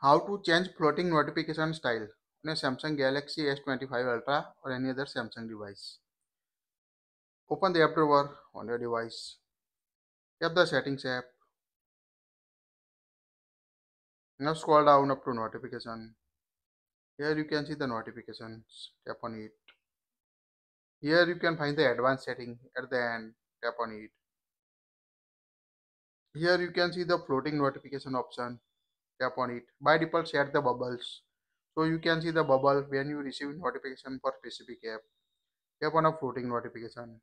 How to change floating notification style on a Samsung Galaxy S25 Ultra or any other Samsung device. Open the app drawer on your device. Tap the settings app. Now scroll down up to notification. Here you can see the notifications. Tap on it. Here you can find the advanced setting at the end. Tap on it. Here you can see the floating notification option tap on it. By default set the bubbles. So you can see the bubble when you receive notification for specific app. Tap on a floating notification.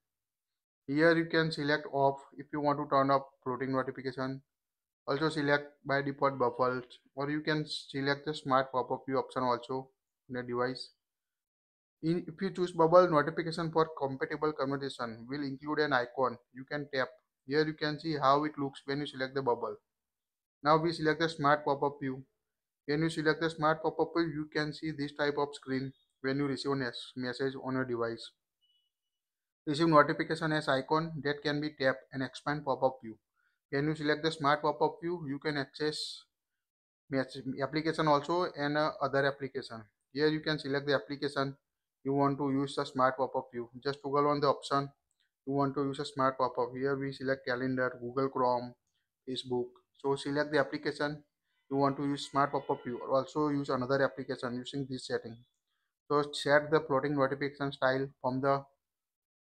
Here you can select off if you want to turn off floating notification. Also select by default bubbles or you can select the smart pop-up view option also in the device. In, if you choose bubble notification for compatible conversation will include an icon. You can tap. Here you can see how it looks when you select the bubble now we select the smart pop-up view. When you select the smart pop-up view, you can see this type of screen when you receive a message on your device. Receive notification as icon that can be tapped and expand pop-up view. When you select the smart pop-up view, you can access application also and uh, other application. Here you can select the application you want to use the smart pop-up view. Just toggle on the option you want to use a smart pop-up. Here we select calendar, Google Chrome, Facebook, so select the application you want to use smart pop-up view or also use another application using this setting. So set the floating notification style from the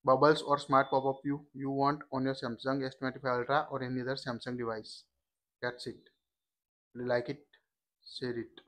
bubbles or smart pop-up view you want on your samsung s25 ultra or any other samsung device. That's it. Like it share it